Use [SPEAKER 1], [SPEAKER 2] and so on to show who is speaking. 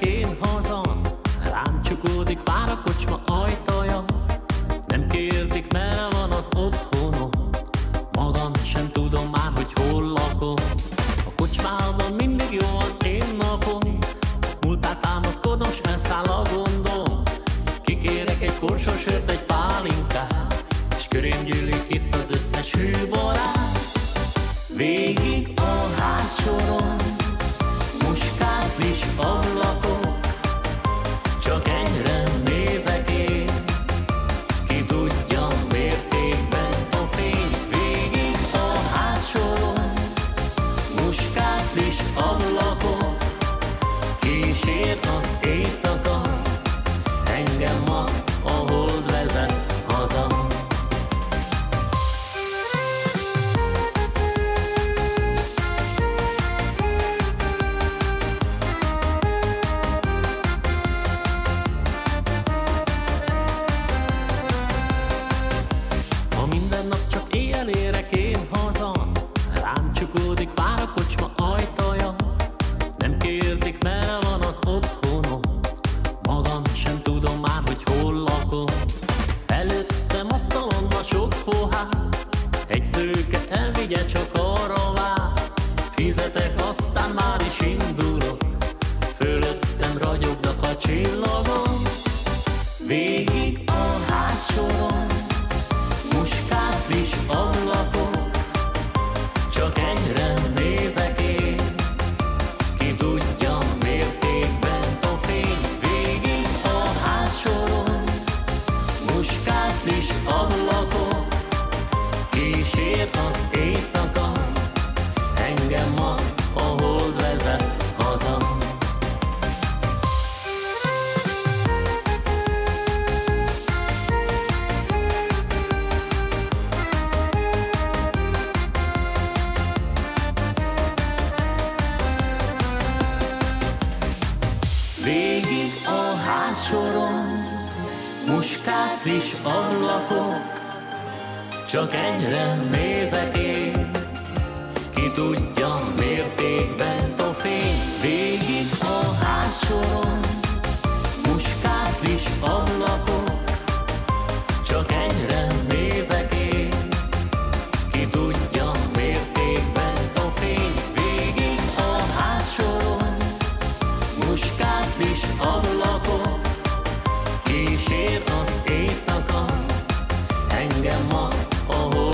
[SPEAKER 1] érek én haza, rám csukódik már a kocsma ajtaja. Nem kérdik, merre van az otthonom, magam sem tudom már, hogy hol lakom. A kocsmában mindig jó az én napom, múltát támaszkodom, s elszáll a gondom. Kikérek egy korsósört, egy pálinkát, és körém gyűlik itt az összes hűbarát. Végig a ház éjszaka, engem ma a hold vezet haza. Ha minden nap csak éjjel érek rám csukódik már a kocsma ajtaja. Nem kérdik, merre van az otthonom, magam sem tudom már, hogy hol lakom. Előttem asztalon a sok pohár, egy szőke elvigye csak arra vár. Fizetek, aztán már is indulok, fölöttem ragyognak a csillagok. Végig kísér az éjszaka, engem a hold haza. Végig a ház soron, muskátlis ablakok, csak egyre nézek én, ki tudja mértékben a fény. Végig a házsoron, muskátlis ablakok, csak egyre nézek én, ki tudja mértékben a fény. Végig a házsoron, muskátlis ablakok, kísér az éjszaka, engem ma oh.